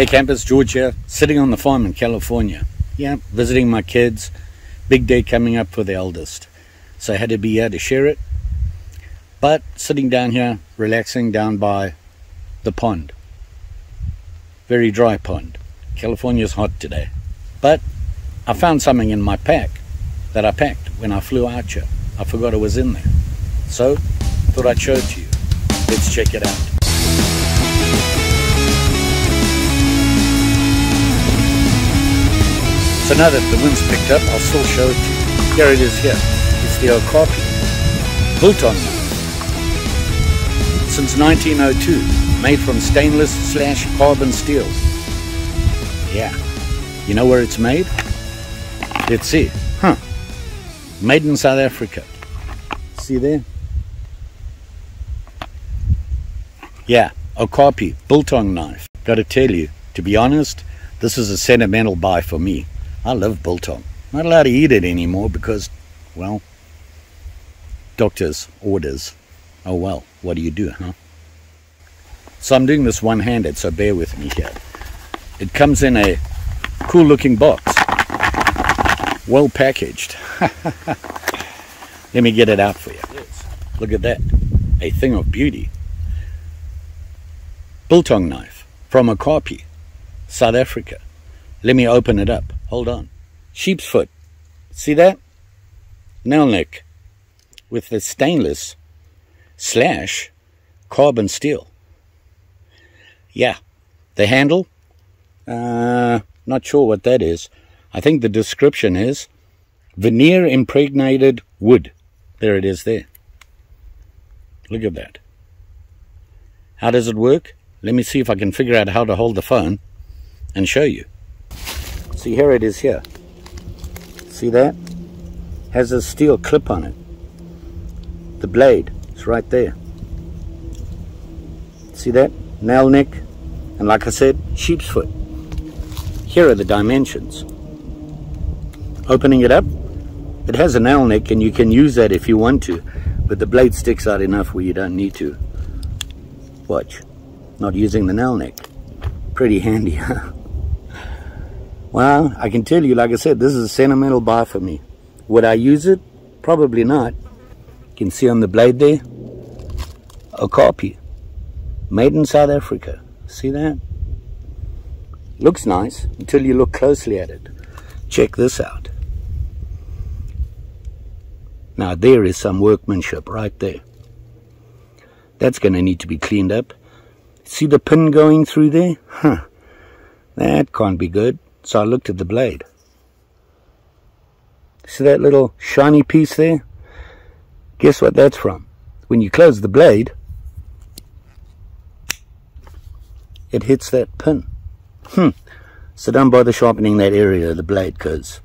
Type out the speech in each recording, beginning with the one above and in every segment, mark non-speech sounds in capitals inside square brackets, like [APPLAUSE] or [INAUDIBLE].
Hey campers, George here, sitting on the farm in California. Yeah, visiting my kids. Big day coming up for the eldest. So I had to be here to share it. But sitting down here, relaxing down by the pond. Very dry pond. California's hot today. But I found something in my pack that I packed when I flew out here. I forgot it was in there. So, thought I'd show it to you. Let's check it out. So now that the wind's picked up, I'll still show it to you. Here it is here. It's the Okapi. Biltong Since 1902. Made from stainless slash carbon steel. Yeah. You know where it's made? Let's see. Huh. Made in South Africa. See there? Yeah, Okapi, biltong knife. Gotta tell you, to be honest, this is a sentimental buy for me. I love biltong. Not allowed to eat it anymore because, well, doctor's orders. Oh well, what do you do, huh? So I'm doing this one-handed, so bear with me here. It comes in a cool looking box. Well packaged. [LAUGHS] Let me get it out for you. Look at that. A thing of beauty. Biltong knife from Okapi, South Africa. Let me open it up. Hold on. Sheep's foot. See that? Nail nick with the stainless slash carbon steel. Yeah. The handle? Uh, not sure what that is. I think the description is veneer impregnated wood. There it is there. Look at that. How does it work? Let me see if I can figure out how to hold the phone and show you. See, here it is here. See that? Has a steel clip on it. The blade is right there. See that? Nail nick. And like I said, sheep's foot. Here are the dimensions. Opening it up, it has a nail nick and you can use that if you want to, but the blade sticks out enough where you don't need to. Watch. Not using the nail nick. Pretty handy, [LAUGHS] huh? Well, I can tell you, like I said, this is a sentimental buy for me. Would I use it? Probably not. You can see on the blade there, Okapi. Made in South Africa. See that? Looks nice until you look closely at it. Check this out. Now there is some workmanship right there. That's going to need to be cleaned up. See the pin going through there? Huh. That can't be good. So I looked at the blade. See that little shiny piece there? Guess what that's from? When you close the blade, it hits that pin. Hmm. So don't bother sharpening that area of the blade because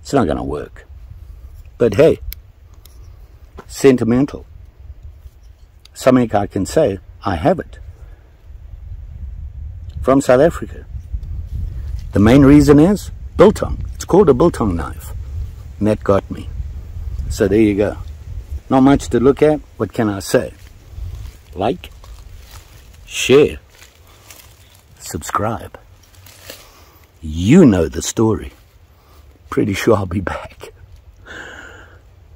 it's not going to work. But hey, sentimental. Something I can say, I have it. From South Africa. The main reason is biltong. It's called a biltong knife. And that got me. So there you go. Not much to look at. What can I say? Like, share, subscribe. You know the story. Pretty sure I'll be [LAUGHS] back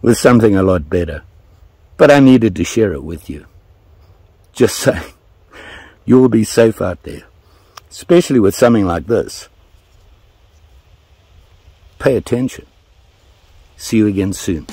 with something a lot better. But I needed to share it with you. Just [LAUGHS] saying, you'll be safe out there, especially with something like this. Pay attention. See you again soon.